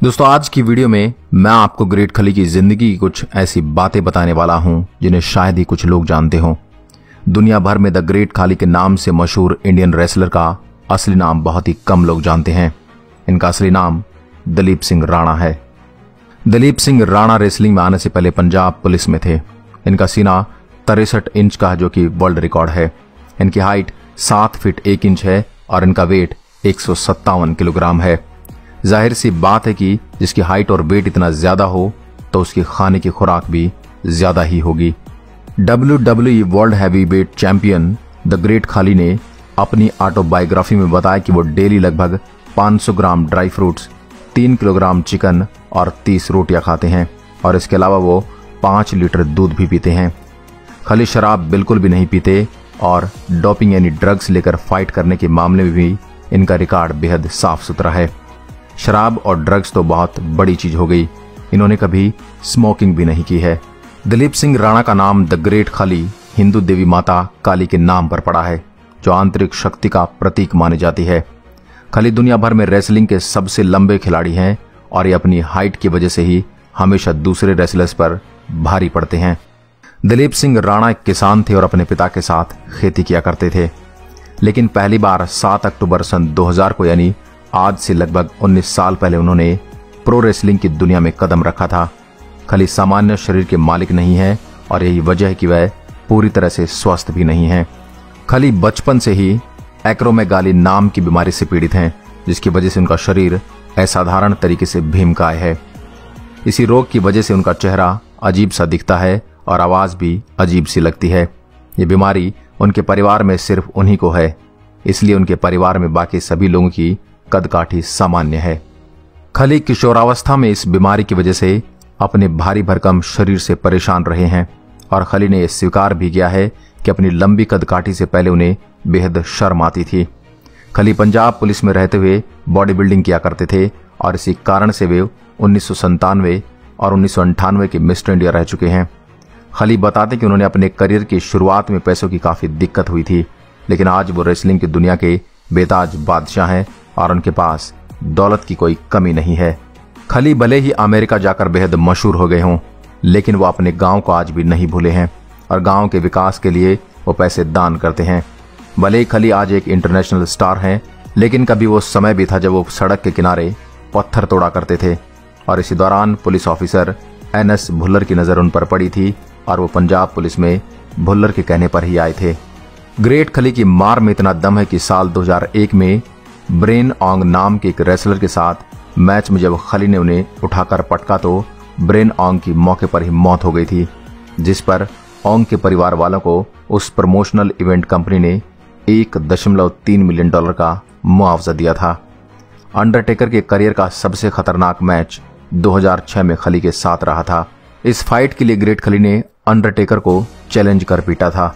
दोस्तों, आज की वीडियो में मैं आपको ग्रेट खली की ज़िंदगी की कुछ ऐसी बातें बताने वाला हूँ, जिन्हें शायद ही कुछ लोग जानते हों। दुनिया भर में द ग्रेट खाली के नाम से मशहूर इंडियन रेसलर का असली नाम बहुत ही कम लोग जानते हैं। इनका असली नाम दलीप सिंह राणा है। दलीप सिंह राणा रेसलिंग में आने से पहले पंजाब पुलिस में थे। इनका सीना तिरसठ इंच का जो कि वर्ल्ड रिकॉर्ड है। इनकी हाइट सात फीट एक इंच है और इनका वेट एक सौ सत्तावन किलोग्राम है। ज़ाहिर सी बात है कि जिसकी हाइट और वेट इतना ज़्यादा हो तो उसकी खाने की खुराक भी ज़्यादा ही होगी। W W world heavyweight champion the great Khali ने अपनी ऑटोबायोग्राफी में बताया कि वो डेली लगभग 500 gram dry fruits 3 kilogram chicken और 30 रोटियाँ खाते हैं और इसके अलावा वो 5 लीटर दूध भी पीते हैं। खाली शराब बिल्कुल भी नहीं पीते और डोपिंग यानी ड्रग्स लेकर फाइट करने के मामले में भी इनका रिकॉर्ड बेहद साफ़ सुथरा है। शराब और ड्रग्स तो बहुत बड़ी चीज़ हो गई। इन्होंने कभी स्मोकिंग भी नहीं की है। दिलीप सिंह राणा का नाम द ग्रेट खाली हिंदू देवी माता काली के नाम पर पड़ा है, जो आंतरिक शक्ति का प्रतीक मानी जाती है। खाली दुनिया भर में रेसलिंग के सबसे लंबे खिलाड़ी हैं और ये अपनी हाइट की वजह से ही हमेशा दूसरे रेसलर्स पर भारी पड़ते हैं। दिलीप सिंह राणा एक किसान थे और अपने पिता के साथ खेती किया करते थे। लेकिन पहली बार 7 अक्टूबर सन 2000 को यानी आज से लगभग 19 साल पहले उन्होंने प्रो रेसलिंग की दुनिया में कदम रखा था। खाली सामान्य शरीर के मालिक नहीं है और यही वजह है कि वह पूरी तरह से स्वस्थ भी नहीं है। खाली बचपन से ही एक्रोमेगाली नाम की बीमारी से पीड़ित हैं, जिसकी वजह से उनका शरीर असाधारण तरीके से भीमकाय है। इसी रोग की वजह से उनका चेहरा अजीब सा दिखता है और आवाज़ भी अजीब सी लगती है। ये बीमारी उनके परिवार में सिर्फ़ उन्हीं को है, इसलिए उनके परिवार में बाकी सभी लोगों की कदकाठी सामान्य है। खली किशोरावस्था में इस बीमारी की वजह से अपने भारी भरकम शरीर से परेशान रहे हैं और खली ने यह स्वीकार भी किया है कि अपनी लंबी कदकाठी से पहले उन्हें बेहद शर्म आती थी। खली पंजाब पुलिस में रहते हुए बॉडी बिल्डिंग किया करते थे और इसी कारण से वे उन्नीस और उन्नीस के मिस्टर इंडिया रह चुके हैं। खली बताते कि उन्होंने अपने करियर की शुरुआत में पैसों की काफ़ी दिक्कत हुई थी, लेकिन आज वो रेसलिंग की दुनिया के बेताज बादशाह हैं और उनके पास दौलत की कोई कमी नहीं है। खली भले ही अमेरिका जाकर बेहद मशहूर हो गए हों, लेकिन वो अपने गाँव को आज भी नहीं भूले हैं और गाँव के विकास के लिए वो पैसे दान करते हैं। भले ही खली आज एक इंटरनेशनल स्टार हैं, लेकिन कभी वो समय भी था जब वो सड़क के किनारे पत्थर तोड़ा करते थे और इसी दौरान police officer N S Bhullar की नज़र उन पर पड़ी थी और वो पंजाब पुलिस में भुल्लर के कहने पर ही आए थे। ग्रेट खली की मार में इतना दम है कि साल 2001 में ब्रेन ऑंग नाम के एक रेसलर के साथ मैच में जब खली ने उन्हें उठाकर पटका तो ब्रेन ऑंग की मौके पर ही मौत हो गई थी, जिस पर ओंग के परिवार वालों को उस प्रमोशनल इवेंट कंपनी ने एक दशमलव तीन मिलियन डॉलर का मुआवजा दिया था। अंडरटेकर के करियर का सबसे खतरनाक मैच 2006 में खली के साथ रहा था। इस फाइट के लिए ग्रेट खली ने अंडरटेकर को चैलेंज कर पीटा था।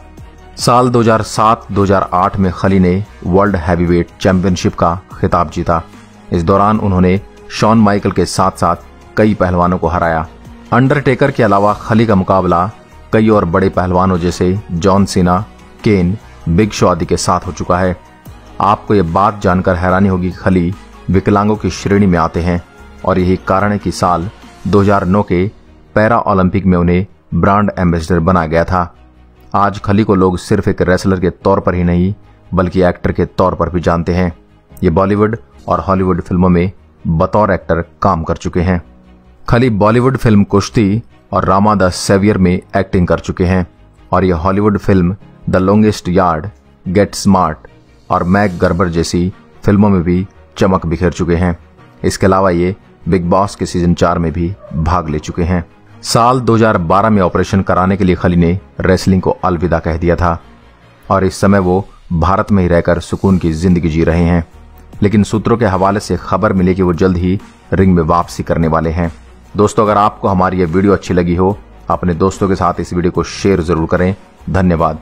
साल 2007-2008 में खली ने वर्ल्ड हैवीवेट चैंपियनशिप का खिताब जीता। इस दौरान उन्होंने शॉन माइकल के साथ साथ कई पहलवानों को हराया। अंडरटेकर के अलावा खली का मुकाबला कई और बड़े पहलवानों जैसे जॉन सीना केन, बिग शो आदि के साथ हो चुका है। आपको ये बात जानकर हैरानी होगी खली विकलांगों की श्रेणी में आते हैं और यही कारण है कि साल 2009 के पैरा ओलंपिक में उन्हें ब्रांड एम्बेसडर बनाया गया था। आज खली को लोग सिर्फ़ एक रेसलर के तौर पर ही नहीं, बल्कि एक्टर के तौर पर भी जानते हैं। ये बॉलीवुड और हॉलीवुड फ़िल्मों में बतौर एक्टर काम कर चुके हैं। खली बॉलीवुड फ़िल्म कुश्ती और रामा द सेवियर में एक्टिंग कर चुके हैं और ये Hollywood film the longest yard get smart और मैक गर्बर जैसी फ़िल्मों में भी चमक बिखेर चुके हैं। इसके अलावा ये बिग बॉस के सीज़न चार में भी भाग ले चुके हैं। साल 2012 में ऑपरेशन कराने के लिए खली ने रेसलिंग को अलविदा कह दिया था, और इस समय वो भारत में ही रहकर सुकून की ज़िंदगी जी रहे हैं। लेकिन सूत्रों के हवाले से खबर मिली कि वो जल्द ही रिंग में वापसी करने वाले हैं। दोस्तों, अगर आपको हमारी ये वीडियो अच्छी लगी हो, अपने दोस्तों के साथ इस वीडियो को शेयर ज़रूर करें। धन्यवाद।